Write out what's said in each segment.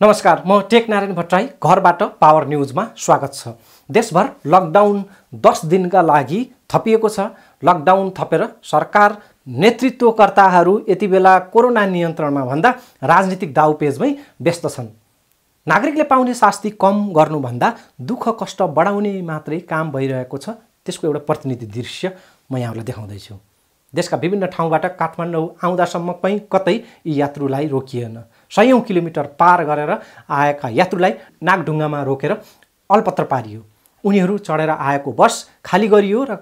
नमस्कार म टेकनारायण भट्टराई घरबाट पावर न्युजमा स्वागत छ। देशभर लकडाउन दस दिनका लागि थपिएको छ। लकडाउन थपेर सरकार नेतृत्वकर्ताहरू यति बेला कोरोना नियन्त्रणमा भन्दा राजनीतिक दाउपेजमै व्यस्त छन्। नागरिकले पाउने शास्ति कम गर्नुभन्दा दुःख कष्ट बढाउने मात्रै काम भइरहेको छ। त्यसको एउटा प्रतिनिधि दृश्य म यहाँहरूलाई देखाउँदैछु। देशका विभिन्न ठाउँबाट काठमाडौँ आउँदासम्म कहीँ कतै यी यात्रुलाई रोकिएन। सयौँ किलोमिटर पार गरेर आएका यात्रुलाई नागढुङ्गामा रोकेर अलपत्र पारियो। उनीहरू चढेर आएको बस खाली गरियो र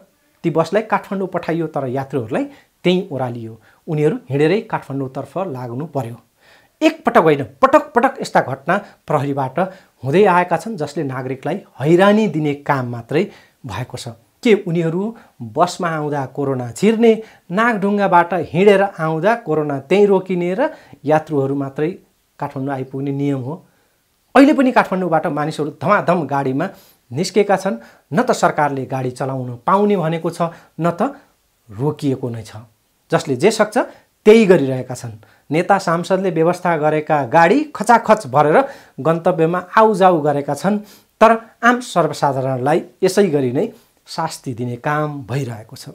ती बसलाई काठमाडौँ पठाइयो तर यात्रुहरूलाई त्यहीँ ओह्रालियो। उनीहरू हिँडेरै काठमाडौँतर्फ लाग्नु पर्यो। एकपटक होइन पटक पटक यस्ता घटना प्रहरीबाट हुँदै आएका छन् जसले नागरिकलाई हैरानी दिने काम मात्रै भएको छ। के उनीहरू बसमा आउँदा कोरोना छिर्ने नागढुङ्गाबाट हिँडेर आउँदा कोरोना त्यहीँ रोकिने र यात्रुहरू मात्रै काठमाडौँ आइपुग्ने नियम हो। अहिले पनि काठमाडौँबाट मानिसहरू धमाधम गाडीमा निस्केका छन्। न त सरकारले गाडी चलाउन पाउने भनेको छ न त रोकिएको नै छ। जसले जे सक्छ त्यही गरिरहेका छन्। नेता सांसदले व्यवस्था गरेका गाडी खचाखच भरेर गन्तव्यमा आउजाउ गरेका छन् तर आम सर्वसाधारणलाई यसै गरी नै शास्ति दिने काम भइरहेको छ।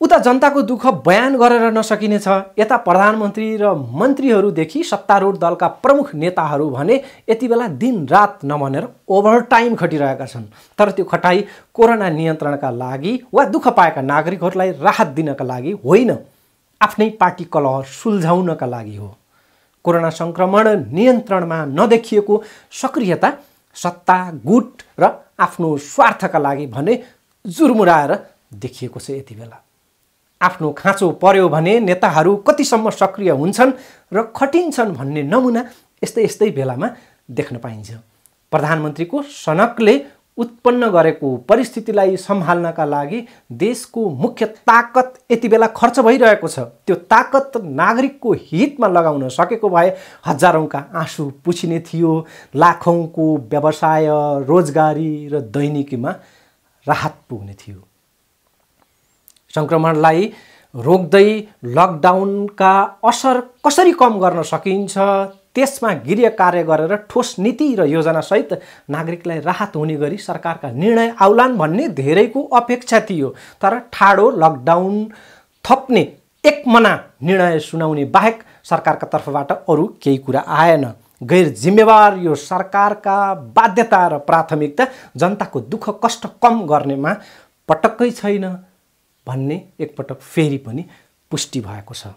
उता जनताको दुःख बयान गरेर नसकिनेछ। यता प्रधानमन्त्री र मन्त्रीहरूदेखि सत्तारूढ दलका प्रमुख नेताहरू भने यति बेला दिनरात नभनेर ओभरटाइम खटिरहेका छन्। तर त्यो खटाई कोरोना नियन्त्रणका लागि वा दुःख पाएका नागरिकहरूलाई राहत दिनका लागि होइन। आफ्नै पार्टी कलह सुल्झाउनका लागि हो। कोरोना सङ्क्रमण नियन्त्रणमा नदेखिएको सक्रियता सत्ता गुट र आफ्नो स्वार्थका लागि भने जुर्मुराएर देखिएको छ यति बेला। आफ्नो खाँचो पर्यो भने नेताहरू कतिसम्म सक्रिय हुन्छन् र खटिन्छन् भन्ने नमुना यस्तै यस्तै बेलामा देख्न पाइन्छ। प्रधानमन्त्रीको सनकले उत्पन्न गरेको परिस्थितिलाई सम्हाल्नका लागि देशको मुख्य ताकत यति बेला खर्च भइरहेको छ। त्यो ताकत नागरिकको हितमा लगाउन सकेको भए हजारौँका आँसु पुछिने थियो। लाखौँको व्यवसाय रोजगारी र दैनिकीमा राहत पुग्ने थियो। सङ्क्रमणलाई रोक्दै लकडाउनका असर कसरी कम गर्न सकिन्छ? त्यसमा गृह कार्य गरेर ठोस नीति र योजनासहित नागरिकलाई राहत हुने गरी सरकारका निर्णय आउलान् भन्ने धेरैको अपेक्षा थियो। तर ठाडो लकडाउन थप्ने एकमना निर्णय सुनाउने बाहेक सरकारका तर्फबाट अरू केही कुरा आएन। गैर जिम्मेवार यो सरकारका बाध्यता र प्राथमिकता जनताको दुःख कष्ट कम गर्नेमा पटक्कै छैन भन्ने एकपटक फेरि पनि पुष्टि भएको छ।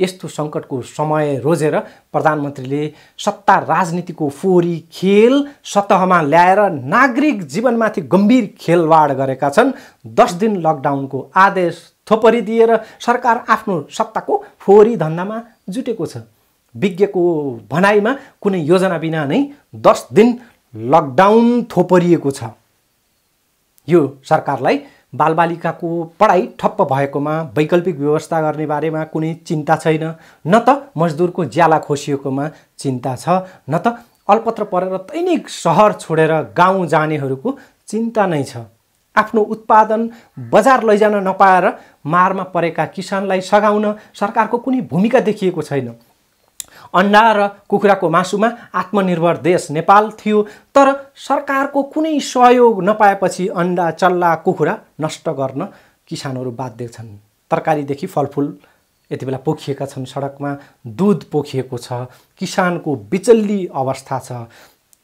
यस्तो सङ्कटको समय रोजेर प्रधानमन्त्रीले सत्ता राजनीतिको फोहोरी खेल सतहमा ल्याएर नागरिक जीवनमाथि गम्भीर खेलवाड गरेका छन्। दस दिन लकडाउनको आदेश थोपरिदिएर सरकार आफ्नो सत्ताको फोहोरी धन्दामा जुटेको छ। विज्ञको भनाइमा कुनै योजना बिना नै दस दिन लकडाउन थोपरिएको छ। यो सरकारलाई बालबालिकाको पढाइ ठप्प भएकोमा वैकल्पिक व्यवस्था गर्ने बारेमा कुनै चिन्ता छैन। न त मजदुरको ज्याला खोसिएकोमा चिन्ता छ न त अल्पत्र परेर दैनिक सहर छोडेर गाउँ जानेहरूको चिन्ता नै छ। आफ्नो उत्पादन बजार लैजान नपाएर मारमा परेका किसानलाई सघाउन सरकारको कुनै भूमिका देखिएको छैन। अन्डा र कुखुराको मासुमा आत्मनिर्भर देश नेपाल थियो तर सरकारको कुनै सहयोग नपाएपछि अन्डा चल्ला कुखुरा नष्ट गर्न किसानहरू बाध्य छन्। तरकारीदेखि फलफुल यति बेला पोखिएका छन्। सडकमा दुध पोखिएको छ किसानको बिचल्ली अवस्था छ।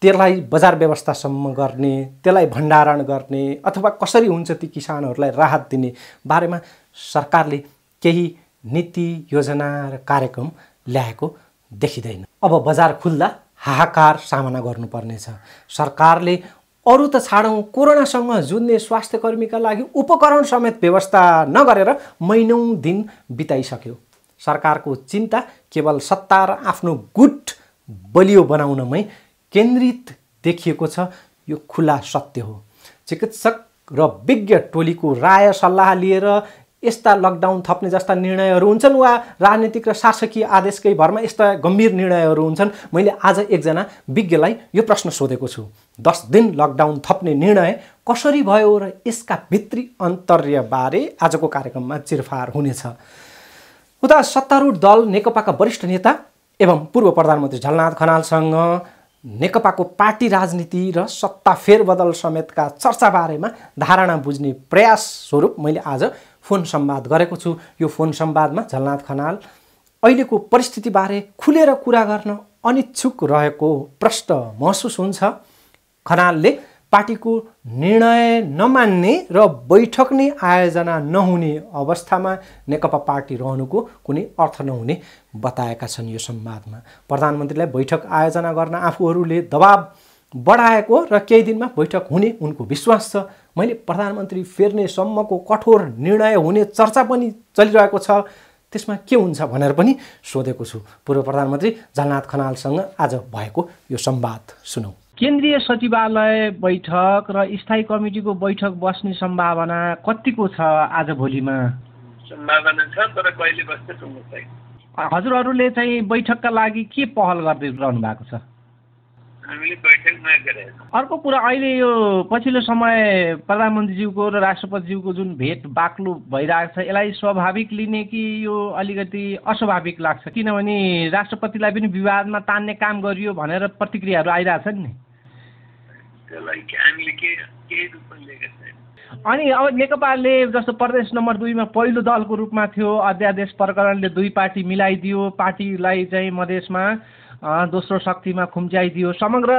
त्यसलाई बजार व्यवस्थासम्म गर्ने त्यसलाई भण्डारण गर्ने अथवा कसरी हुन्छ ती किसानहरूलाई राहत दिने बारेमा सरकारले केही नीति योजना र कार्यक्रम ल्याएको देखिँदैन। अब बजार खुल्दा हाहाकार सामना गर्नुपर्नेछ। सरकारले अरू त छाडौँ कोरोनासँग जुझ्ने स्वास्थ्य कर्मीका लागि उपकरण समेत व्यवस्था नगरेर महिनौँ दिन बिताइसक्यो। सरकारको चिन्ता केवल सत्ता र आफ्नो गुट बलियो बनाउनमै केन्द्रित देखिएको छ यो खुला सत्य हो। चिकित्सक र विज्ञ टोलीको राय सल्लाह लिएर यस्ता लकडाउन थप्ने जस्ता निर्णयहरू हुन्छन् वा राजनीतिक र शासकीय आदेशकै भरमा यस्ता गम्भीर निर्णयहरू हुन्छन् मैले आज एकजना विज्ञलाई यो प्रश्न सोधेको छु। दस दिन लकडाउन थप्ने निर्णय कसरी भयो र यसका भित्री अन्तर्यबारे आजको कार्यक्रममा चिरफार हुनेछ? उता सत्तारूढ दल नेकपाका वरिष्ठ नेता एवं पूर्व प्रधानमन्त्री झलनाथ खनालसँग नेकपाको पार्टी राजनीति र सत्ता फेरबदल समेतका चर्चा बारेमा धारणा बुझ्ने प्रयास स्वरूप मैले आज फोन संवाद गरेको छु। यो फोन संवादमा झलनाथ खनाल अहिलेको परिस्थितिबारे खुलेर कुरा गर्न अनिच्छुक रहेको प्रष्ट महसुस हुन्छ। खनालले पार्टीको निर्णय नमान्ने र बैठक नै आयोजना नहुने अवस्थामा नेकपा पार्टी रहनुको कुनै अर्थ नहुने बताएका छन् यो संवादमा प्रधानमन्त्रीलाई बैठक आयोजना गर्न आफूहरूले दबाब बढाएको र केही दिनमा बैठक हुने उनको विश्वास छ। मैले प्रधानमन्त्री फेर्नेसम्मको कठोर निर्णय हुने चर्चा पनि चलिरहेको छ। त्यसमा के हुन्छ भनेर पनि सोधेको छु। पूर्व प्रधानमन्त्री झलनाथ खनालसँग आज भएको यो संवाद सुनौ। केन्द्रीय सचिवालय बैठक र स्थायी कमिटीको बैठक बस्ने सम्भावना कतिको छ आज भोलिमा? सम्भावना छ तर कहिले बस्छ हजुरहरूले चाहिँ बैठकका लागि के पहल गर्दै रहनु भएको छ? हामीले बैठकमा अर्को कुरा अहिले यो पछिल्लो समय प्रधानमन्त्रीज्यूको र राष्ट्रपतिज्यूको जुन भेट बाक्लो भइरहेको छ यसलाई स्वाभाविक लिने कि यो अलिकति अस्वाभाविक लाग्छ? किनभने राष्ट्रपतिलाई पनि विवादमा तान्ने काम गरियो भनेर प्रतिक्रियाहरू आइरहेछन् नि। अनि अब नेकपाले जस्तो प्रदेश नम्बर दुईमा पहिलो दलको रूपमा थियो अध्यादेश प्रकरणले दुई पार्टी मिलाइदियो पार्टीलाई चाहिँ मधेसमा दोस्रो शक्तिमा खुम्च्याइदियो। समग्र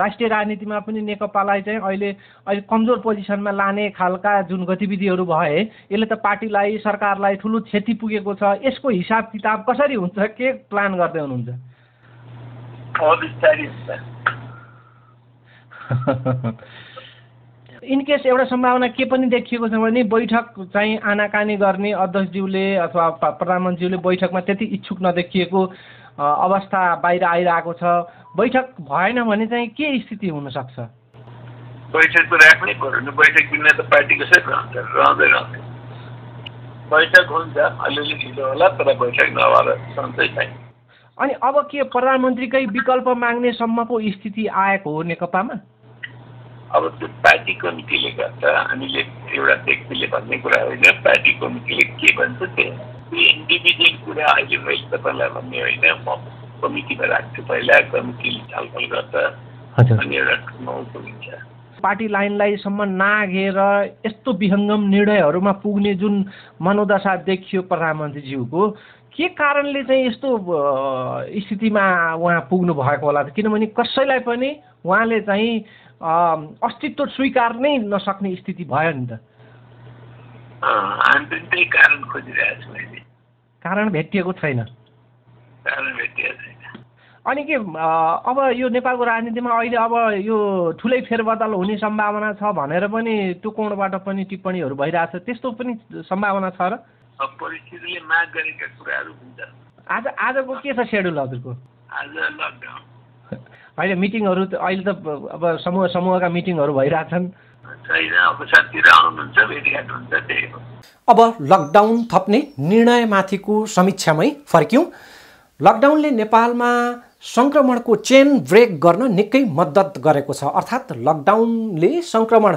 राष्ट्रिय राजनीतिमा पनि नेकपालाई चाहिँ अहिले अहिले कमजोर पोजिसनमा लाने खालका जुन गतिविधिहरू भए यसले त पार्टीलाई सरकारलाई ठुलो क्षति पुगेको छ। यसको हिसाब किताब कसरी हुन्छ? के प्लान गर्दै हुनुहुन्छ? इनकेस एउटा सम्भावना के पनि देखिएको छ भने बैठक चाहिँ आनाकानी गर्ने अध्यक्षज्यूले अथवा प्रधानमन्त्रीज्यूले बैठकमा त्यति इच्छुक नदेखिएको अवस्था बाहिर आइरहेको छ। बैठक भएन भने चाहिँ के स्थिति हुनसक्छ? बैठक त राख्नै पऱ्यो बैठक बिना त पार्टी कसरी रहन्छ? रहँदै रहँदै बैठक हुन्छ अलिअलि ढिलो होला तर बैठक नभएर सन्चै छैन। अनि अब के प्रधानमन्त्रीकै विकल्प माग्ने सम्मको स्थिति आएको हो नेकपामा? अब त्यो पार्टी कमिटीले गर्दा हामीले एउटा व्यक्तिले भन्ने कुरा होइन पार्टी कमिटीले के भन्छ त्यो। इन्डिभिजुअल कुरा अहिले मैले तपाईँलाई भन्ने होइन म कमिटीमा राख्छु पहिला कमिटीले छलफल गर्छ अनि एउटा ठुलो हुन्छ पार्टी लाइनलाई सम्म नाघेर यस्तो विहङ्गम निर्णयहरूमा पुग्ने जुन मनोदशा देखियो प्रधानमन्त्रीज्यूको के कारणले चाहिँ यस्तो स्थितिमा उहाँ पुग्नु भएको होला? किनभने कसैलाई पनि उहाँले चाहिँ अस्तित्व स्वीकार नै नसक्ने स्थिति भयो नि त। त्यही कारण खोजिरहेको छौँ अहिले। कारण भेटिएको छैन। कारण भेटिएको छैन। अनि के अब यो नेपालको राजनीतिमा अहिले अब यो ठुलै फेरबदल हुने सम्भावना छ भनेर पनि त्यो कोणबाट पनि टिप्पणीहरू भइरहेछ। त्यस्तो पनि सम्भावना छ र? परिस्थितिले माग गरेका कुराहरू हुन्छ। आज आजको के छ सेड्युल हजुरको? आज लकडाउन अहिले मिटिङहरू अहिले त अब समूह समूहका मिटिङहरू भइरहेछन्। अब लकडाउन थप्ने निर्णयमाथिको समीक्षामै फर्क्यौँ। लकडाउनले नेपालमा सङ्क्रमणको चेन ब्रेक गर्न निकै मद्दत गरेको छ। अर्थात् लकडाउनले सङ्क्रमण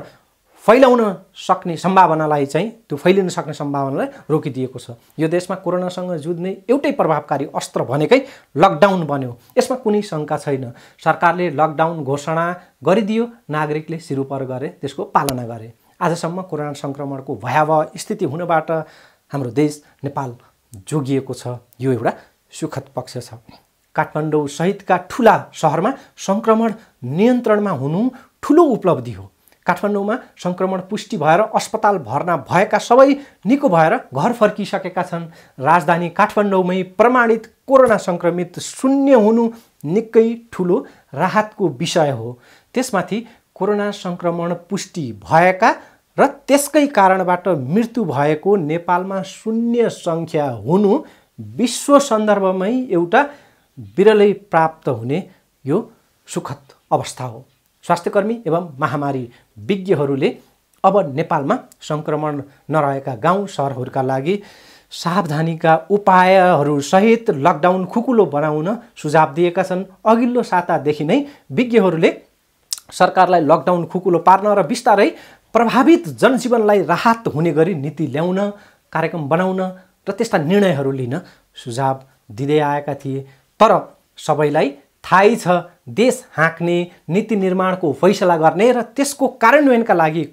फैलाउन सक्ने सम्भावनालाई चाहिँ त्यो फैलिन सक्ने सम्भावनालाई रोकिदिएको छ। यो देशमा कोरोनासँग जुझ्ने एउटै प्रभावकारी अस्त्र भनेकै लकडाउन बन्यो। यसमा कुनै शङ्का छैन। सरकारले लकडाउन घोषणा गरिदियो नागरिकले सिरुपर गरे त्यसको पालना गरे। आजसम्म कोरोना सङ्क्रमणको भयावह स्थिति हुनबाट हाम्रो देश नेपाल जोगिएको छ। यो एउटा सुखद पक्ष छ। काठमाडौँ सहितका ठुला सहरमा सङ्क्रमण नियन्त्रणमा हुनु ठुलो उपलब्धि हो। काठमाडौँमा सङ्क्रमण पुष्टि भएर अस्पताल भर्ना भएका सबै निको भएर घर फर्किसकेका छन्। राजधानी काठमाडौँमै प्रमाणित कोरोना सङ्क्रमित शून्य हुनु निकै ठुलो राहतको विषय हो। त्यसमाथि कोरोना सङ्क्रमण पुष्टि भएका र त्यसकै कारणबाट मृत्यु भएको नेपालमा शून्य सङ्ख्या हुनु विश्व सन्दर्भमै एउटा बिरलै प्राप्त हुने यो सुखद अवस्था हो। स्वास्थ्यकर्मी एवं महामारी विज्ञहरूले अब नेपालमा सङ्क्रमण नरहेका गाउँ सहरहरूका लागि सावधानीका उपायहरूसहित लकडाउन खुकुलो बनाउन सुझाव दिएका छन्। अघिल्लो सातादेखि नै विज्ञहरूले सरकारलाई लकडाउन खुकुलो पार्न र बिस्तारै प्रभावित जनजीवनलाई राहत हुने गरी नीति ल्याउन कार्यक्रम बनाउन र त्यस्ता निर्णयहरू लिन सुझाव दिँदै आएका थिए। तर सबैलाई थाहै छ देश हाँक्ने नीति निर्माणको फैसला गर्ने र त्यसको कार्यान्वयनका लागि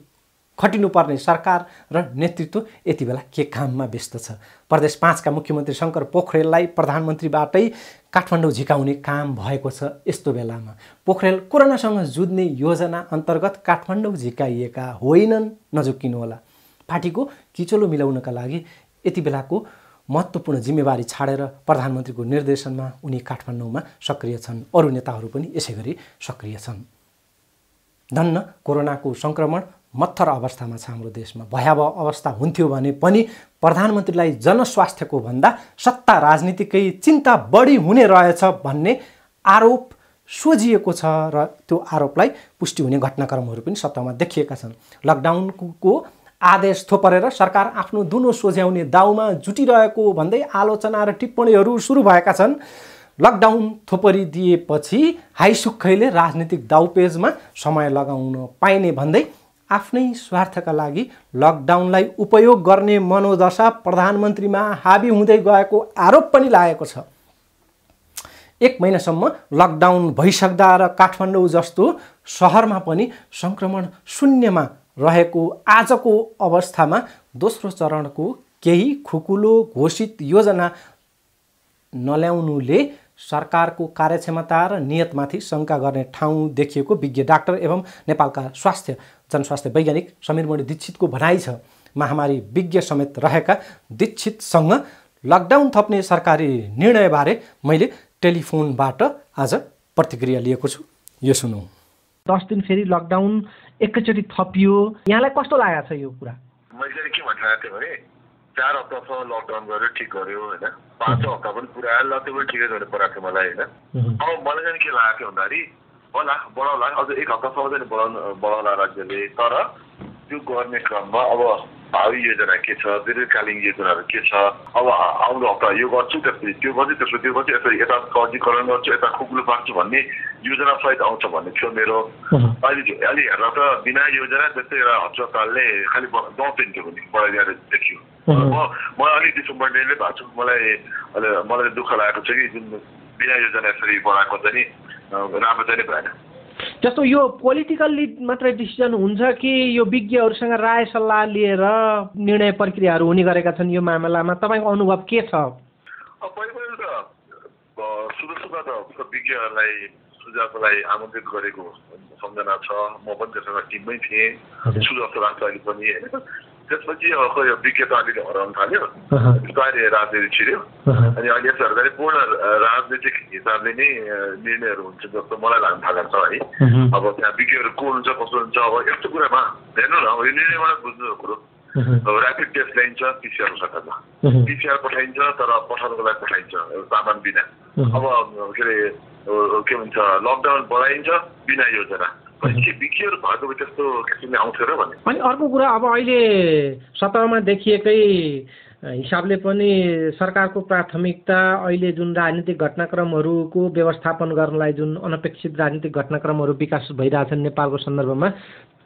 खटिनुपर्ने सरकार र नेतृत्व यति बेला के काममा व्यस्त छ? प्रदेश पाँचका मुख्यमन्त्री शङ्कर पोखरेललाई प्रधानमन्त्रीबाटै काठमाडौँ झिकाउने काम भएको छ यस्तो बेलामा। पोखरेल कोरोनासँग जुझ्ने योजना अन्तर्गत काठमाडौँ झिकाइएका होइनन् नझुक्किनुहोला पार्टीको किचोलो मिलाउनका लागि यति बेलाको महत्त्वपूर्ण जिम्मेवारी छाडेर प्रधानमन्त्रीको निर्देशनमा उनी काठमाडौँमा सक्रिय छन्। अरू नेताहरू पनि यसै गरी सक्रिय छन्। धन्न कोरोनाको सङ्क्रमण मत्थर अवस्थामा छ हाम्रो देशमा। भयावह अवस्था हुन्थ्यो भने पनि प्रधानमन्त्रीलाई जनस्वास्थ्यको भन्दा सत्ता राजनीतिकै चिन्ता बढी हुने रहेछ भन्ने आरोप सोझिएको छ र त्यो आरोपलाई पुष्टि हुने घटनाक्रमहरू पनि सत्तामा देखिएका छन्। लकडाउनको आदेश थोपरेर सरकार आफ्नो दुनो सोझ्याउने दाउमा जुटिरहेको भन्दै आलोचना र टिप्पणीहरू सुरु भएका छन्। लकडाउन थोपरिदिएपछि हाइसुक्खैले राजनीतिक दाउपेजमा समय लगाउन पाइने भन्दै आफ्नै स्वार्थका लागि लकडाउनलाई उपयोग गर्ने मनोदशा प्रधानमन्त्रीमा हाबी हुँदै गएको आरोप पनि लागेको छ। एक महिनासम्म लकडाउन भइसक्दा र काठमाडौँ जस्तो सहरमा पनि सङ्क्रमण शून्यमा रहेको आजको अवस्थामा दोस्रो चरणको केही खुकुलो घोषित योजना नल्याउनुले सरकारको कार्यक्षमता र नियतमाथि शङ्का गर्ने ठाउँ देखिएको विज्ञ डाक्टर एवं नेपालका स्वास्थ्य जनस्वास्थ्य वैज्ञानिक समीरमणि दीक्षितको भनाइ छ। महामारी विज्ञ समेत रहेका दीक्षितसँग लकडाउन थप्ने सरकारी निर्णयबारे मैले टेलिफोनबाट आज प्रतिक्रिया लिएको छु। यो सुनौ। दस दिन फेरि लकडाउन एकैचोटि थपियो। यहाँलाई कस्तो लागेको छ यो कुरा? मैले के भनिरहेको थिएँ भने चार हप्तासम्म लकडाउन गरेर ठिक गर्यो होइन। पाँच हप्ता पनि पुरा ल त्यो पनि ठिकै गरेर पराएको थियो मलाई होइन। अब मलाई चाहिँ के लागेको थियो भन्दाखेरि होला बढाउला। अझ एक हप्तासम्म चाहिँ बढाउनु बढाउला राज्यले। तर त्यो गर्ने क्रममा अब भावी योजना के छ दीर्घकालीन योजनाहरू के छ अब आउँदो हप्ता यो गर्छु त्यसपछि त्यो गर्छु त्यसपछि त्यो गर्छु यता यता कर्जीकरण गर्छु यता खुकुलो पार्छु भन्ने योजना सहित आउँछ भन्ने थियो मेरो अहिले अलि हेर्दा त बिना योजना जस्तै एउटा अस्पतालले खालि दस दिन थियो भने बढाइदिएर देखियो म म अलिक डिसम्बरले भएको छु मलाई मलाई दुःख लागेको छ कि जुन बिना योजना यसरी बढाएको चाहिँ नि राम्रो चाहिँ भएन जस्तो यो पोलिटिकल्ली मात्रै डिसिजन हुन्छ कि यो विज्ञहरूसँग राय सल्लाह लिएर निर्णय प्रक्रियाहरू हुने गरेका छन् यो मामलामा? तपाईँको अनुभव के छ? पहिले पहिले त सुरु सुरुमा त विज्ञहरूलाई सुझावको लागि आमन्त्रित गरेको सम्झना छ। म पनि त्यसमा टिममै थिएँ। छु जस्तो लाग्छ अहिले पनि होइन? त्यसपछि अब यो विज्ञता अलिकति हराउन थाल्यो। बिस्तारै राजनीति छिर्यो। अनि अहिले हेर्दाखेरि पूर्ण राजनीतिक हिसाबले नै निर्णयहरू हुन्छ जस्तो मलाई लाग्न थालेको छ है अब त्यहाँ विज्ञहरू को हुन्छ कस्तो हुन्छ अब यस्तो कुरामा हेर्नु न अब यो निर्णयमा बुझ्नु कुरो। अब ऱ्यापिड टेस्ट ल्याइन्छ पिसिआर सटरमा पिसिआर पठाइन्छ तर पठाउनुको लागि पठाइन्छ सामान बिना। अब के अरे के भन्छ लकडाउन बढाइन्छ बिना योजना। अनि अर्को कुरा अब अहिले सतहमा देखिएकै हिसाबले पनि सरकारको प्राथमिकता अहिले जुन राजनीतिक घटनाक्रमहरूको व्यवस्थापन गर्नलाई जुन अनपेक्षित राजनीतिक घटनाक्रमहरू विकास भइरहेछन् नेपालको सन्दर्भमा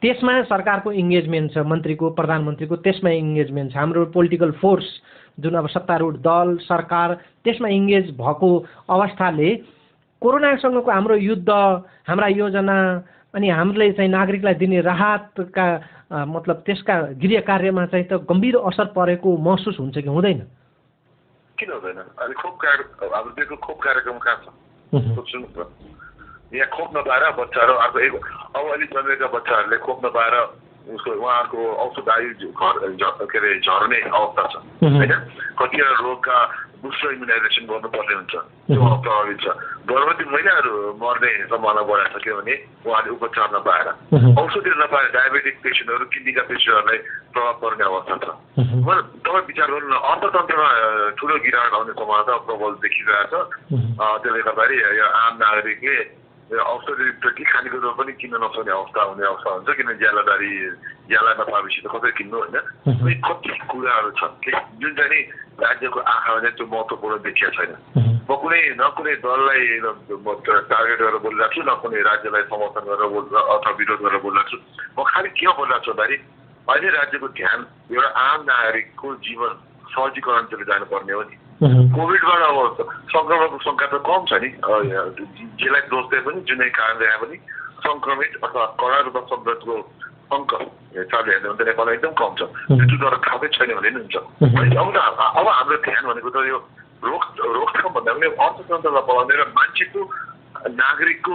त्यसमा सरकारको इङ्गेजमेन्ट छ मन्त्रीको प्रधानमन्त्रीको त्यसमा इङ्गेजमेन्ट छ। हाम्रो पोलिटिकल फोर्स जुन अब सत्तारूढ दल सरकार त्यसमा इङ्गेज भएको अवस्थाले कोरोनासँगको हाम्रो युद्ध हाम्रा योजना अनि हामीले चाहिँ नागरिकलाई दिने राहतका मतलब त्यसका गृह कार्यमा चाहिँ त गम्भीर असर परेको महसुस हुन्छ कि हुँदैन? किन हुँदैन? अहिले खोप कार्य दिएको खोप कार्यक्रम कहाँ छ? सुन्नुहोस् न यहाँ खोप नपाएर बच्चाहरू अर्को एक अब अहिले जन्मेका बच्चाहरूले खोप नपाएर उसको उहाँहरूको औषध आयु के अरे झर्ने अवस्था छ। होइन? कतिवटा रोगका बुस्टर इम्युनाइजेसन गर्नुपर्ने हुन्छ। त्यो प्रभावित छ। गर्भवती महिलाहरू मर्ने सम्भावना बढाएको छ किनभने उहाँले उपचार नपाएर। औषधि नपाएर डायबेटिक पेसेन्टहरू किडनीका पेसेन्टहरूलाई प्रभाव पर्ने अवस्था छ। तपाईँ विचार गर्नु न अर्थतन्त्रमा ठुलो गिरावट आउने सम्भावना त प्रबल देखिरहेको छ त्यसले गर्दाखेरि यो आम नागरिकले औषधि के खानेकुरो पनि किन्न नसक्ने अवस्था हुने अवस्था हुन्छ किनभने ज्यालादारी ज्याला नपाएपछि त कसरी किन्नु होइन कति कुराहरू छ जुन चाहिँ नि राज्यको आँखामा चाहिँ त्यो महत्त्वपूर्ण देखिएको छैन म कुनै न कुनै दललाई टार्गेट गरेर बोलिरहेको छु न कुनै राज्यलाई समर्थन गरेर बोल अथवा विरोध गरेर बोलिरहेको छु म खालि के बोलिरहेको छु भन्दाखेरि अहिले राज्यको ध्यान एउटा आम नागरिकको जीवन सहजीकरणतिर जानुपर्ने हो नि कोभिडबाट अब सङ्क्रमणको सङ्ख्या त कम छ नि। जेलाई दोष दिए पनि जुनै कारणले आए पनि सङ्क्रमित अथवा कडा रूपमा सङ्क्रमितको अङ्क हिसाबले हेर्ने भने नेपालमा एकदम कम छ। मृत्युदर खासै छैन भने नि हुन्छ। अब त अब हाम्रो ध्यान भनेको त यो रोक रोकथाम भन्दा पनि अर्थतन्त्रलाई बढाउने र मान्छेको नागरिकको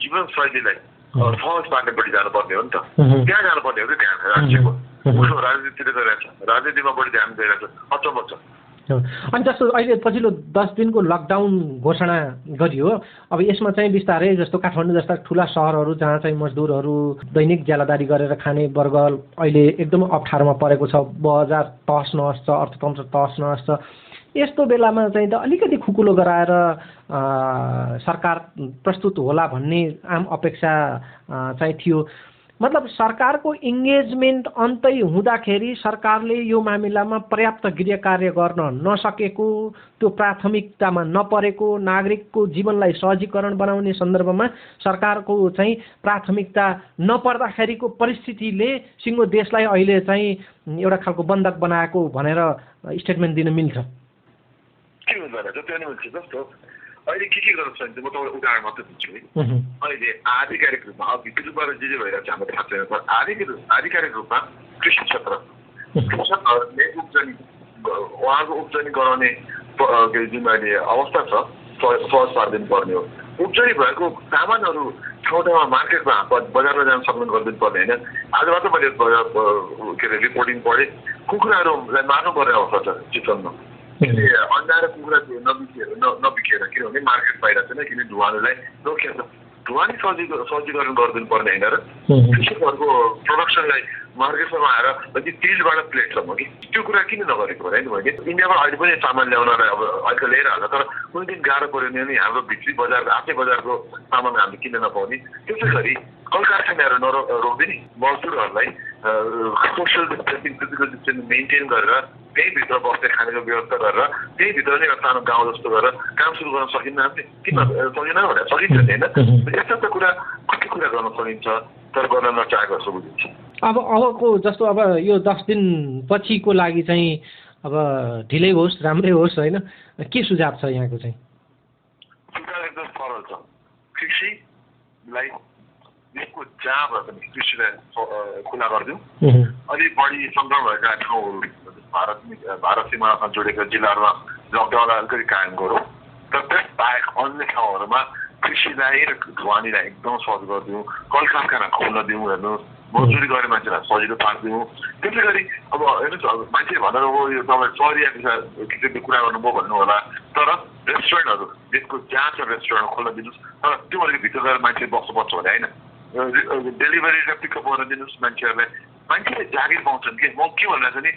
जीवनशैलीलाई सहज पार्नेपट्टि जानुपर्ने हो नि त। त्यहाँ जानुपर्ने हो कि ध्यान राज्यको। उसको राजनीतिले गरिरहेको छ। राजनीतिमा बढी ध्यान दिइरहेको छ। अचम्म छ। अनि जस्तो अहिले पछिल्लो दस दिनको लकडाउन घोषणा गरियो अब यसमा चाहिँ बिस्तारै जस्तो काठमाडौँ जस्ता ठुला सहरहरू जहाँ चाहिँ मजदुरहरू दैनिक ज्यालादारी गरेर खाने वर्ग अहिले एकदमै अप्ठ्यारोमा परेको छ। बजार तहस नहस छ अर्थतन्त्र तहस नहस। छ यस्तो बेलामा चाहिँ त अलिकति खुकुलो गराएर सरकार प्रस्तुत होला भन्ने आम अपेक्षा चाहिँ थियो। मतलब सरकारको इङ्गेजमेन्ट अन्तै हुँदाखेरि सरकारले यो मामिलामा पर्याप्त गृह कार्य गर्न नसकेको त्यो प्राथमिकतामा नपरेको नागरिकको जीवनलाई सहजीकरण बनाउने सन्दर्भमा सरकारको चाहिँ प्राथमिकता नपर्दाखेरिको परिस्थितिले सिङ्गो देशलाई अहिले चाहिँ एउटा खालको बन्धक बनाएको भनेर स्टेटमेन्ट दिन मिल्छ। अहिले के के गर्न सकिन्छ म तपाईँलाई उदाहरण मात्रै दिन्छु है। अहिले आधिकारिक रूपमा अब भित्रबाट जे जे भइरहेको छ हाम्रो थाहा छैन तर आधिकारिक आधिकारिक रूपमा कृषि क्षेत्र। कृषकहरूले उब्जनी उहाँको उब्जनी गराउने जुन अहिले अवस्था छ सहज पारिदिनु पर्ने हो। उब्जनी भएको सामानहरू ठाउँ ठाउँमा मार्केटमा बजारमा जान सक्नु गरिदिनु पर्ने होइन। आज मात्र मैले के अरे रिपोर्टिङ पढेँ। कुखुराहरूलाई मार्नुपर्ने अवस्था छ चिकनमा अन्डा र कुखुरा नबिकेर नबिकेर किनभने मार्केट बाहिर छैन किन धुवानुलाई रोकिएको छ। धुवानी सजी सजीकरण गरिदिनु पर्ने होइन र कृषकहरूको प्रोडक्सनलाई मार्केटसम्म आएर अझै तिलबाट प्लेटसम्म कि? त्यो कुरा किन नगरेको होइन मैले? इन्डियामा अहिले पनि सामान ल्याउनलाई अब अहिले त लिएर हाल्छ तर कुनै दिन गाह्रो पऱ्यो भने हाम्रो भित्री बजार आफ्नै बजारको सामान हामीले किन्न नपाउने। त्यसै गरी कल कारखानाहरू नरो रोक्दिने मजदुरहरूलाई social distancing physical distancing maintain गरेर त्यहीँभित्र बस्ने खानेको व्यवस्था गरेर त्यहीँभित्र नै एउटा सानो गाउँ जस्तो गरेर काम सुरु गर्न सकिन्न किन सकिन भनेर सकिन्छ नि होइन? यस्ता यस्ता कुरा कति कुरा गर्न सकिन्छ तर गर्न नचाहेको जस्तो बुझिन्छ। अब अबको जस्तो अब यो दस दिन पछिको लागि चाहिँ अब ढिलै होस् राम्रै होस् होइन? के सुझाव छ यहाँको चाहिँ? सुझाव एकदम सरल छ। कृषिलाई देशको जहाँ पनि कृषिलाई खुला गरिदिउँ। अलिक बढी सङ्क्रमण भएका ठाउँहरू भारत भारत सिमानासँग जोडेका जिल्लाहरूमा लकडाउनलाई अलिकति कायम गरौँ। तर त्यस बाहेक अन्य ठाउँहरूमा कृषिलाई र ढुवानीलाई एकदम सहज गरिदिउँ कल कारखाना खोल्न दिउँ हेर्नुहोस् मजदुरी गर्ने मान्छेलाई सजिलो पारिदिउँ। त्यसै गरी अब हेर्नुहोस् अब मान्छे भनेर हो यो तपाईँ सहरी किसिमको कुरा गर्नुभयो भन्नु होला तर रेस्टुरेन्टहरू देशको जहाँ छ रेस्टुरेन्ट खोल्न दिनुहोस् तर त्यो अलिक भित्र गएर मान्छे बस्नुपर्छ भने होइन? डेलिभरी र पिकअप गर्न दिनुहोस् मान्छेहरूलाई। मान्छेले जागिर पाउँछन् कि? म के छु नि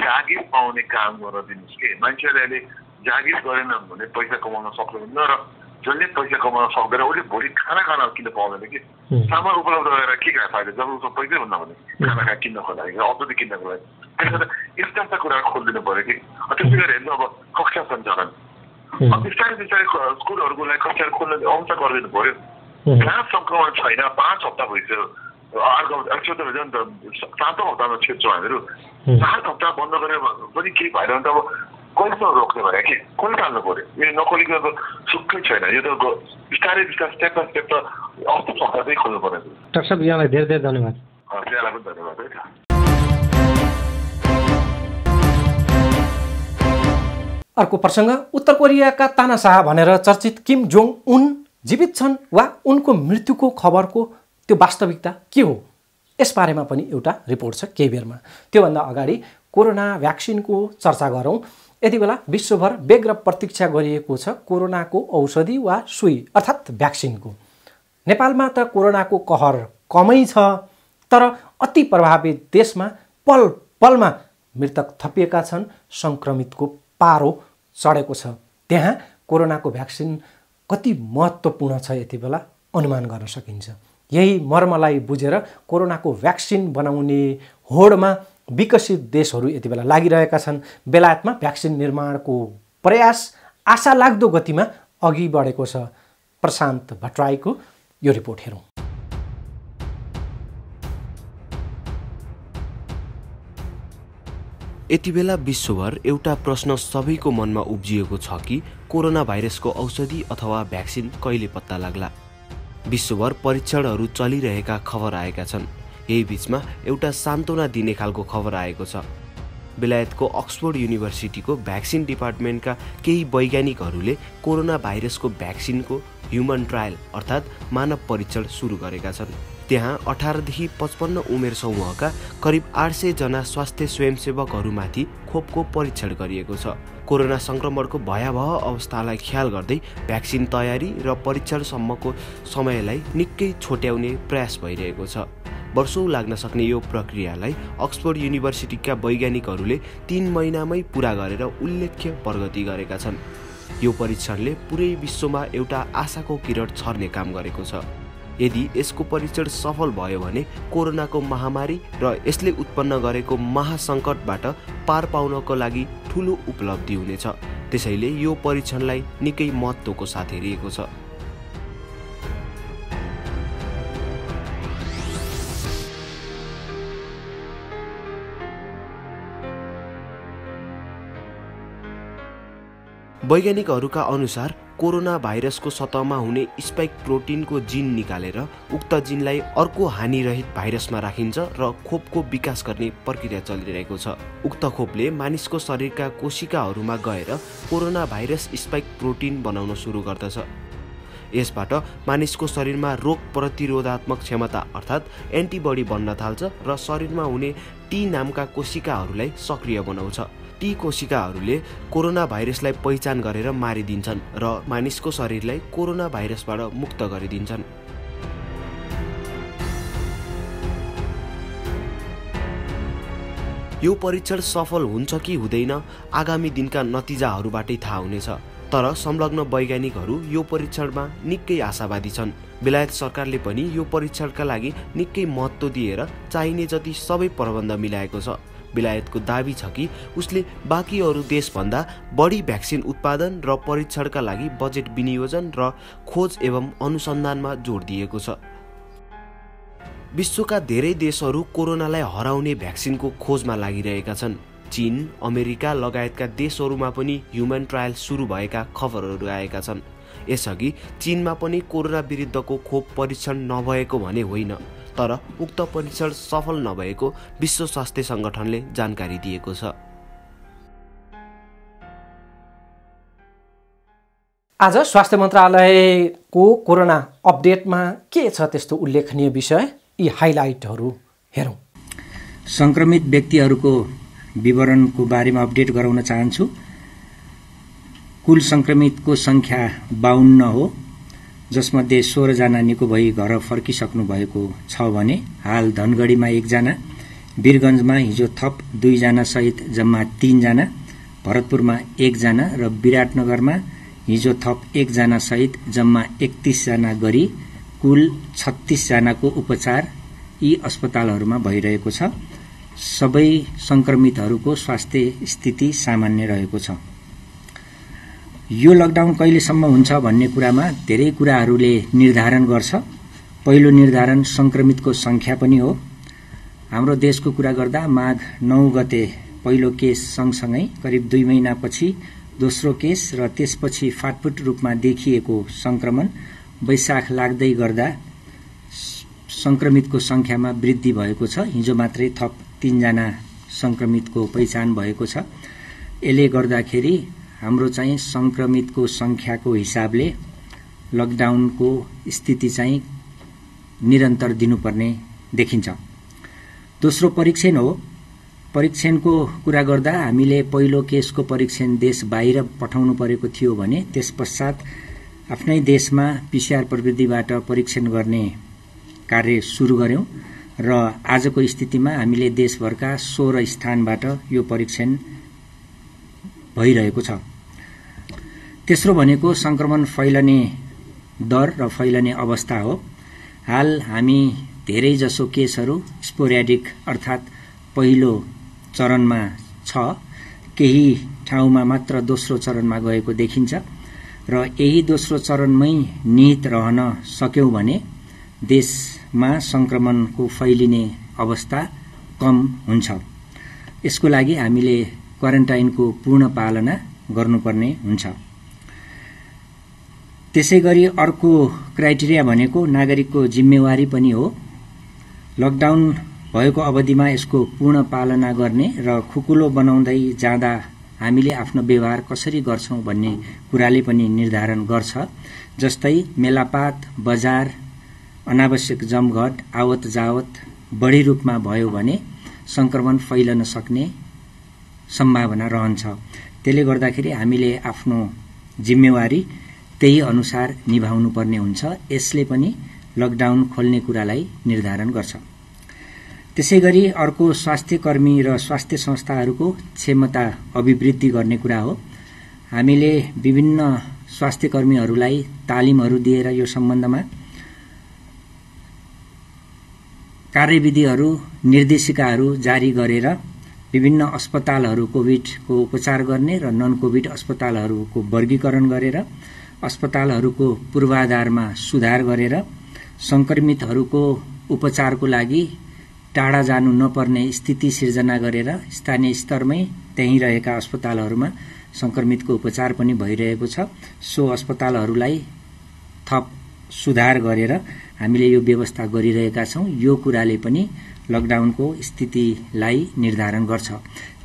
जागिर पाउने काम गर्न दिनुहोस् कि? मान्छेहरूले अहिले जागिर गरेनन् भने पैसा कमाउन सक्नुहुन्न र जसले पैसा कमाउन सक्दैन उसले भोलि खाना खान किन पाउँदैन कि? सामान उपलब्ध गरेर के खाए फाइदा जब उसको पैसै हुन्न भने खाना खा किन्नको लागि औषधि किन्नको लागि। त्यसो यस्ता यस्ता कुराहरू खोलिदिनु पऱ्यो कि? त्यसै गरी हेर्नु अब कक्षा सञ्चालन। बिस्तारै बिस्तारै स्कुलहरूको लागि कक्षाहरू खोल्न अंश गरिदिनु पऱ्यो। जहाँ सङ्क्रमण छैन पाँच हप्ता भइसक्यो अर्को एक्चुअल त भन्छ नि त सातौँ हप्तामा छिर्छौँ हामीहरू सात हप्ता बन्द गरेर पनि केही भएन भने त अब कहिलेसम्म रोक्ने भने कि खोल्नु थाल्नु पऱ्यो यो नखोलिकन त सुक्कै छैन यो त बिस्तारै बिस्तारै स्टेप बाई स्टेप त अस्ति हप्तामै खोल्नु पर्ने डाक्टर साहब यहाँलाई धेरै धेरै धन्यवाद यहाँलाई पनि धन्यवाद है अर्को प्रसङ्ग उत्तर कोरियाका तानाशाह भनेर चर्चित किम जोङ उन जीवित छन् वा उनको मृत्युको खबरको त्यो वास्तविकता के हो? यसबारेमा पनि एउटा रिपोर्ट छ केही बेरमा त्योभन्दा अगाडि कोरोना भ्याक्सिनको चर्चा गरौँ। यति बेला विश्वभर बेग्र प्रतीक्षा गरिएको छ कोरोनाको औषधि वा सुई अर्थात् भ्याक्सिनको। नेपालमा त कोरोनाको कहर कमै छ तर अति प्रभावित देशमा पल पलमा मृतक थपिएका छन् सङ्क्रमितको पारो चढेको छ। त्यहाँ कोरोनाको भ्याक्सिन कति महत्त्वपूर्ण छ यति बेला? अनुमान गर्न सकिन्छ। यही मर्मलाई बुझेर कोरोनाको भ्याक्सिन बनाउने होडमा विकसित देशहरू यति बेला लागिरहेका छन्। बेलायतमा भ्याक्सिन निर्माणको प्रयास आशा लाग्दो गतिमा अघि बढेको छ। प्रशान्त भट्टराईको यो रिपोर्ट हेरौँ। यति बेला विश्वभर एउटा प्रश्न सबैको मनमा उब्जिएको छ कि कोरोना भाइरसको औषधि अथवा भ्याक्सिन कहिले पत्ता लाग्ला? विश्वभर परीक्षणहरू चलिरहेका खबर आएका छन्। यही बिचमा एउटा सान्त्वना दिने खालको खबर आएको छ। बेलायतको अक्सफोर्ड युनिभर्सिटीको भ्याक्सिन डिपार्टमेन्टका केही वैज्ञानिकहरूले कोरोना भाइरसको भ्याक्सिनको ह्युमन ट्रायल अर्थात् मानव परीक्षण सुरु गरेका छन्। त्यहाँ अठारदेखि पचपन्न उमेर समूहका करिब आठ सयजना स्वास्थ्य स्वयंसेवकहरूमाथि खोपको परीक्षण गरिएको छ। कोरोना सङ्क्रमणको भयावह अवस्थालाई ख्याल गर्दै भ्याक्सिन तयारी र परीक्षणसम्मको समयलाई निकै छोट्याउने प्रयास भइरहेको छ। वर्षौँ लाग्न सक्ने यो प्रक्रियालाई अक्सफोर्ड युनिभर्सिटीका वैज्ञानिकहरूले तिन महिनामै पुरा गरेर उल्लेख्य प्रगति गरेका छन्। यो परीक्षणले पुरै विश्वमा एउटा आशाको किरण छर्ने काम गरेको छ। यदि यसको परीक्षण सफल भयो भने कोरोनाको महामारी र यसले उत्पन्न गरेको महासङ्कटबाट पार पाउनको लागि ठुलो उपलब्धि हुनेछ। त्यसैले यो परीक्षणलाई निकै महत्त्वको साथ हेरिएको छ। वैज्ञानिकहरूका अनुसार कोरोना भाइरसको सतहमा हुने स्पाइक प्रोटिनको जिन निकालेर उक्त जिनलाई अर्को हानिरहित भाइरसमा राखिन्छ र खोपको विकास गर्ने प्रक्रिया चलिरहेको छ। उक्त खोपले मानिसको शरीरका कोशिकाहरूमा गएर कोरोना भाइरस स्पाइक प्रोटिन बनाउन सुरु गर्दछ। यसबाट मानिसको शरीरमा रोग प्रतिरोधात्मक क्षमता अर्थात् एन्टिबडी बन्न थाल्छ र शरीरमा हुने टी नामका कोशिकाहरूलाई सक्रिय बनाउँछ। ती कोशिकाहरूले कोरोना भाइरसलाई पहिचान गरेर मारिदिन्छन् र मानिसको शरीरलाई कोरोना भाइरसबाट मुक्त गरिदिन्छन्। यो परीक्षण सफल हुन्छ कि हुँदैन आगामी दिनका नतिजाहरूबाटै थाहा हुनेछ। तर संलग्न वैज्ञानिकहरू यो परीक्षणमा निकै आशावादी छन्। बेलायत सरकारले पनि यो परीक्षणका लागि निकै महत्त्व दिएर चाहिने जति सबै प्रबन्ध मिलाएको छ। बेलायतको दावी छ कि उसले बाँकी अरू देशभन्दा बढी भ्याक्सिन उत्पादन र परीक्षणका लागि बजेट विनियोजन र खोज एवं अनुसन्धानमा जोड दिएको छ। विश्वका धेरै देशहरू कोरोनालाई हराउने भ्याक्सिनको खोजमा लागिरहेका छन्। चीन अमेरिका लगायतका देशहरूमा पनि ह्युमन ट्रायल सुरु भएका खबरहरू आएका छन्। यसअघि चीनमा पनि कोरोना विरुद्धको खोप परीक्षण नभएको भने होइन। तर उक्त परीक्षण सफल नभएको विश्व स्वास्थ्य सङ्गठनले जानकारी दिएको छ। आज स्वास्थ्य मन्त्रालयको कोरोना अपडेटमा के छ त्यस्तो उल्लेखनीय विषय? यी हाइलाइटहरू हेरौँ। सङ्क्रमित व्यक्तिहरूको विवरणको बारेमा अपडेट गराउन चाहन्छु। कुल सङ्क्रमितको सङ्ख्या बाहन्न हो। जसमध्ये सोह्रजना निको भई घर फर्किसक्नु भएको छ भने हाल धनगढीमा एकजना वीरगञ्जमा हिजो थप दुईजना सहित जम्मा तीनजना भरतपुरमा एकजना र विराटनगरमा हिजो थप एकजना सहित जम्मा एकतिसजना गरी कुल छत्तिसजनाको उपचार यी अस्पतालहरूमा भइरहेको छ। सबै संक्रमितहरूको स्वास्थ्य स्थिति सामान्य रहेको छ। यो लकडाउन कहिलेसम्म हुन्छ भन्ने कुरामा धेरै कुराहरूले निर्धारण गर्छ। पहिलो निर्धारण सङ्क्रमितको सङ्ख्या पनि हो। हाम्रो देशको कुरा गर्दा माघ नौ गते पहिलो केस सँगसँगै करिब दुई महिनापछि दोस्रो केस र त्यसपछि फाटफुट रूपमा देखिएको सङ्क्रमण वैशाख लाग्दै गर्दा सङ्क्रमितको सङ्ख्यामा वृद्धि भएको छ। हिजो मात्रै थप तीनजना सङ्क्रमितको पहिचान भएको छ। यसले गर्दाखेरि हाम्रो चाहिँ सङ्क्रमितको सङ्ख्याको हिसाबले लकडाउनको स्थिति चाहिँ निरन्तर दिनुपर्ने देखिन्छ। दोस्रो परीक्षण हो। परीक्षणको कुरा गर्दा हामीले पहिलो केसको परीक्षण देश बाहिर पठाउनु परेको थियो भने त्यस पश्चात आफ्नै देशमा पिसिआर प्रविधिबाट परीक्षण गर्ने कार्य सुरु गर्यौं र आजको स्थितिमा हामीले देशभरका सोह्र स्थानबाट यो परीक्षण भइरहेको छ। तेस्रो भनेको सङ्क्रमण फैलने दर र फैलने अवस्था हो। हाल हामी धेरैजसो केसहरू स्पोऱ्याडिक अर्थात् पहिलो चरणमा छ। केही ठाउँमा मात्र दोस्रो चरणमा गएको देखिन्छ र यही दोस्रो चरणमै निहित रहन सक्यौँ भने देशमा सङ्क्रमणको फैलिने अवस्था कम हुन्छ। यसको लागि हामीले क्वारेन्टाइनको पूर्ण पालना गर्नुपर्ने हुन्छ। त्यसै गरी अर्को क्राइटेरिया भनेको नागरिकको जिम्मेवारी पनि हो। लकडाउन भएको अवधिमा यसको पूर्ण पालना गर्ने र खुकुलो बनाउँदै जाँदा हामीले आफ्नो व्यवहार कसरी गर्छौँ भन्ने कुराले पनि निर्धारण गर्छ। जस्तै मेलापात बजार अनावश्यक जमघट आवत जावत बढी रूपमा भयो भने सङ्क्रमण फैलन सक्ने सम्भावना रहन्छ। त्यसले गर्दाखेरि हामीले आफ्नो जिम्मेवारी त्यही अनुसार निभाउनु पर्ने हुन्छ। यसले पनि लकडाउन खोल्ने कुरालाई निर्धारण गर्छ। त्यसै गरी अर्को स्वास्थ्य कर्मी र स्वास्थ्य संस्थाहरूको क्षमता अभिवृद्धि गर्ने कुरा हो। हामीले विभिन्न स्वास्थ्य कर्मीहरूलाई तालिमहरू दिएर यो सम्बन्धमा कार्यविधिहरू निर्देशिकाहरू जारी गरेर विभिन्न अस्पतालहरू कोभिडको उपचार गर्ने र नन कोभिड अस्पतालहरूको वर्गीकरण गरेर अस्पतालहरूको पूर्वाधारमा सुधार गरेर सङ्क्रमितहरूको उपचारको लागि टाढा जानु नपर्ने स्थिति सिर्जना गरेर स्थानीय स्तरमै त्यहीँ रहेका अस्पतालहरूमा सङ्क्रमितको उपचार पनि भइरहेको छ। सो अस्पतालहरूलाई थप सुधार गरेर हामीले यो व्यवस्था गरिरहेका छौँ। यो कुराले पनि लकडाउनको स्थितिलाई निर्धारण गर्छ।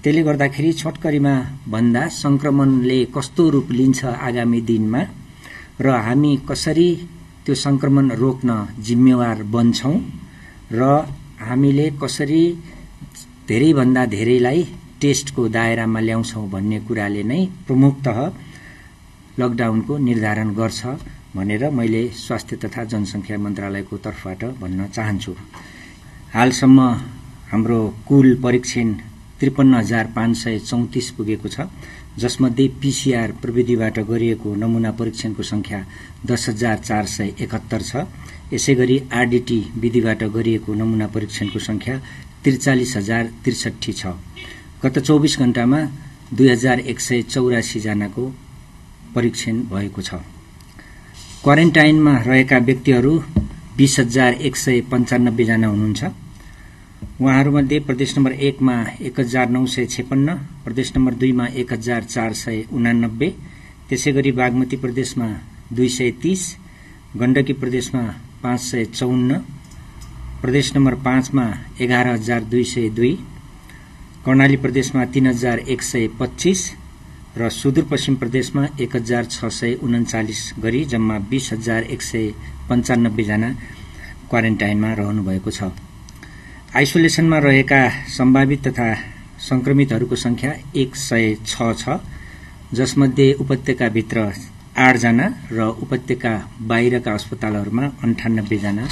त्यसले गर्दाखेरि छोटकरीमा भन्दा सङ्क्रमणले कस्तो रूप लिन्छ आगामी दिनमा? र हामी कसरी त्यो सङ्क्रमण रोक्न जिम्मेवार बन्छौँ? र हामीले कसरी धेरैभन्दा धेरैलाई टेस्टको दायरामा ल्याउँछौँ भन्ने कुराले नै प्रमुखत लकडाउनको निर्धारण गर्छ भनेर मैले स्वास्थ्य तथा जनसङ्ख्या मन्त्रालयको तर्फबाट भन्न चाहन्छु। हालसम्म हाम्रो कुल परीक्षण त्रिपन्न हजार पाँच सय चौतिस पुगेको छ जसमध्ये पिसिआर प्रविधिबाट गरिएको नमुना परीक्षणको सङ्ख्या दस हजार चार सय एकहत्तर छ। यसै गरी आरडिटी विधिबाट गरिएको नमुना परीक्षणको सङ्ख्या त्रिचालिस हजार त्रिसठी छ। गत चौबिस घण्टामा दुई हजार एक सय चौरासीजनाको परीक्षण भएको छ। क्वारेन्टाइनमा रहेका व्यक्तिहरू बिस हजार एक सय पन्चानब्बेजना हुनुहुन्छ। उहाँहरूमध्ये प्रदेश नम्बर एकमा एक हजार नौ सय छेपन्न प्रदेश नम्बर दुईमा एक हजार चार सय उनानब्बे त्यसै गरी बागमती प्रदेशमा दुई सय तीस गण्डकी प्रदेशमा पाँच सय चौन्न प्रदेश नम्बर पाँचमा एघार हजार दुई सय दुई कर्णाली प्रदेशमा तीन हजार एक सय पच्चिस र सुदूरपश्चिम प्रदेशमा एक हजार छ सय उन्चालिस गरी जम्मा बिस हजार एक सय पन्चानब्बेजना क्वारेन्टाइनमा रहनुभएको छ। आइसोलेसनमा रहेका सम्भावित तथा संक्रमितहरूको संख्या एक सय छ छ जसमध्ये उपत्यकाभित्र आठजना र उपत्यका बाहिरका अस्पतालहरूमा अन्ठानब्बेजना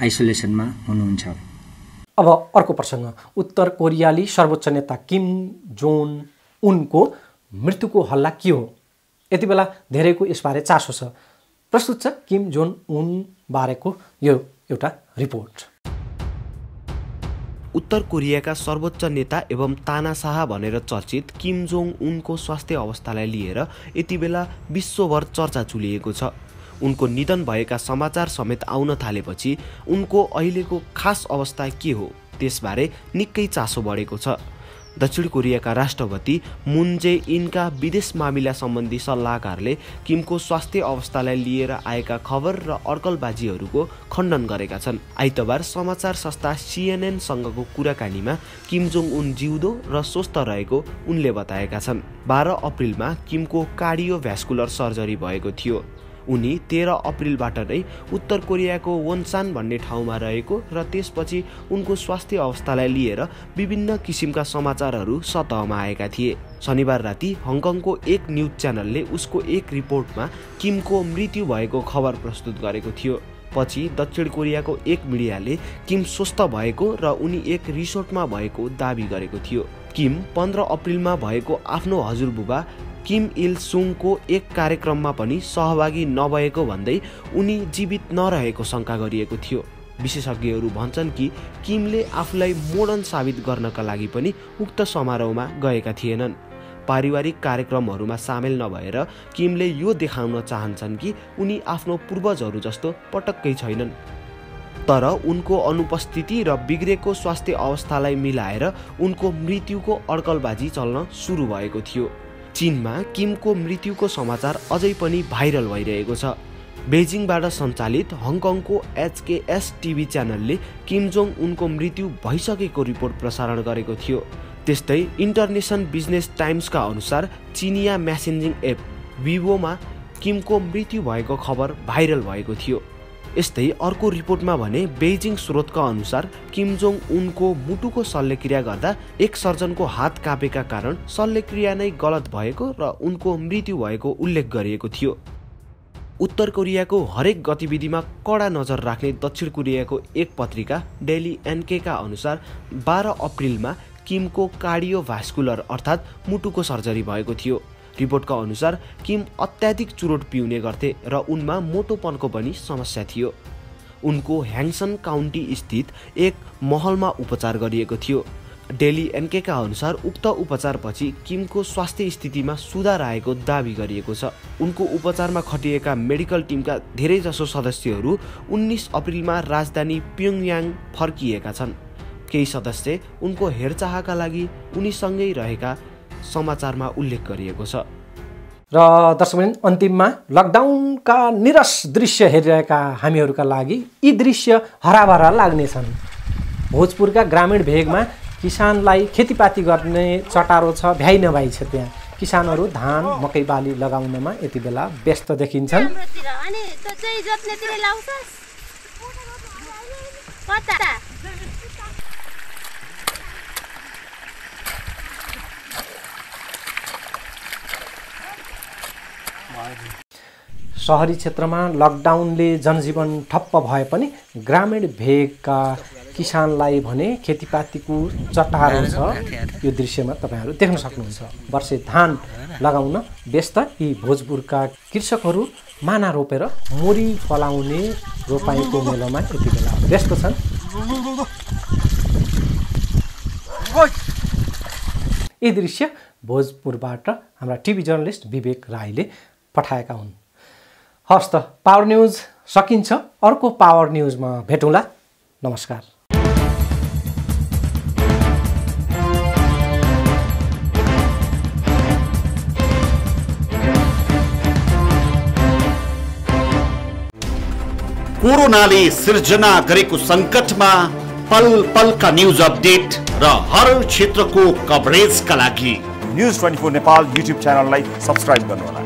आइसोलेसनमा हुनुहुन्छ। अब अर्को प्रसङ्ग। उत्तर कोरियाली सर्वोच्च नेता किम जोन उनको मृत्युको हल्ला के हो? यति बेला धेरैको यसबारे चासो छ। प्रस्तुत छ किम जोन उन बारेको यो एउटा रिपोर्ट। उत्तर कोरियाका सर्वोच्च नेता एवं तानाशाह भनेर चर्चित किम जोङ उनको स्वास्थ्य अवस्थालाई लिएर यति बेला विश्वभर चर्चा चुलिएको छ। उनको निधन भएका समाचार समेत आउन थालेपछि उनको अहिलेको खास अवस्था के हो त्यसबारे निकै चासो बढेको छ। दक्षिण कोरियाका राष्ट्रपति मुन्जे इनका विदेश मामिला सम्बन्धी सल्लाहकारले किमको स्वास्थ्य अवस्थालाई लिएर आएका खबर र अड्कलबाजीहरूको खण्डन गरेका छन्। आइतबार समाचार संस्था सिएनएनसँगको कुराकानीमा किम जोङ उन जिउँदो र स्वस्थ रहेको उनले बताएका छन्। बाह्र अप्रिलमा किमको कार्डियो भ्यास्कुलर सर्जरी भएको थियो। उनी तेह्र अप्रिलबाट नै उत्तर कोरियाको वनसान भन्ने ठाउँमा रहेको र त्यसपछि उनको स्वास्थ्य अवस्थालाई लिएर विभिन्न किसिमका समाचारहरू सतहमा आएका थिए। शनिबार राति हङकङको एक न्युज च्यानलले उसको एक रिपोर्टमा किमको मृत्यु भएको खबर प्रस्तुत गरेको थियो। पछि दक्षिण कोरियाको एक मिडियाले किम स्वस्थ भएको र उनी एक रिसोर्टमा भएको दावी गरेको थियो। किम पन्ध्र अप्रिलमा भएको आफ्नो हजुरबुबा किम इल सुङको एक कार्यक्रममा पनि सहभागी नभएको भन्दै उनी जीवित नरहेको शङ्का गरिएको थियो। विशेषज्ञहरू भन्छन् कि किमले आफूलाई मोडर्न साबित गर्नका लागि पनि उक्त समारोहमा गएका थिएनन्। पारिवारिक कार्यक्रमहरूमा सामेल नभएर किमले यो देखाउन चाहन्छन् कि उनी आफ्नो पूर्वजहरू जस्तो पटक्कै छैनन्। तर उनको अनुपस्थिति र बिग्रेको स्वास्थ्य अवस्थालाई मिलाएर उनको मृत्युको अड्कलबाजी चल्न सुरु भएको थियो। चीनमा किमको मृत्युको समाचार अझै पनि भाइरल भइरहेको छ। बेजिङबाट सञ्चालित हङकङको एचकेएस टिभी च्यानलले किम जोङ उनको मृत्यु भइसकेको रिपोर्ट प्रसारण गरेको थियो। त्यस्तै इन्टरनेसनल बिजनेस टाइम्सका अनुसार चिनिया म्यासेन्जिङ एप विभोमा किमको मृत्यु भएको खबर भाइरल भएको थियो। यस्तै अर्को रिपोर्टमा भने बेजिङ स्रोतका अनुसार किम जोङ उनको मुटुको शल्यक्रिया गर्दा एक सर्जनको हात कापेका कारण शल्यक्रिया नै गलत भएको र उनको मृत्यु भएको उल्लेख गरिएको थियो। उत्तर कोरियाको हरेक गतिविधिमा कडा नजर राख्ने दक्षिण कोरियाको एक पत्रिका डेली एनकेका अनुसार बाह्र अप्रिलमा किमको कार्डियोभास्कुलर अर्थात् मुटुको सर्जरी भएको थियो। रिपोर्टका अनुसार किम अत्याधिक चुरोट पिउने गर्थे र उनमा मोटोपनको पनि समस्या थियो। उनको ह्याङ्सन काउन्टी स्थित एक महलमा उपचार गरिएको थियो। डेली एनकेका अनुसार उक्त उपचारपछि किमको स्वास्थ्य स्थितिमा सुधार आएको दावी गरिएको छ। उनको उपचारमा खटिएका मेडिकल टिमका धेरैजसो सदस्यहरू उन्नाइस अप्रिलमा राजधानी प्योङयाङ फर्किएका छन्। केही सदस्य उनको हेरचाहका लागि उनीसँगै रहेका समाचारमा उल्लेख गरिएको छ। र दर्शक अन्तिममा लकडाउनका निरस दृश्य हेरिरहेका हामीहरूका लागि यी दृश्य हराभरा लाग्नेछन्। भोजपुरका ग्रामीण भेगमा किसानलाई खेतीपाती गर्ने चटारो छ भ्याइ नभई छ त्यहाँ। किसानहरू धान मकै बाली लगाउनमा यति बेला व्यस्त देखिन्छन्। सहरी क्षेत्रमा लकडाउनले जनजीवन ठप्प भए पनि ग्रामीण भेगका किसानलाई भने खेतीपातीको चटारो छ। यो दृश्यमा तपाईँहरू देख्न सक्नुहुन्छ। वर्षे धान लगाउन व्यस्त। यी भोजपुरका कृषकहरू माना रोपेर मोरी फलाउने रोपाइँको मेलोमा यति बेला व्यस्त छन्। यी दृश्य भोजपुरबाट हाम्रा टिभी जर्नलिस्ट विवेक राईले पठाएका हुन्। हस् त पावर न्युज सकिन्छ। अर्को पावर न्युजमा भेटौँला। नमस्कार। कोरोनाले सिर्जना गरेको सङ्कटमा पल पलका न्युज अपडेट र हर क्षेत्रको कभरेजका लागि। News twenty four Nepal YouTube च्यानललाई सब्सक्राइब गर्नुहोला।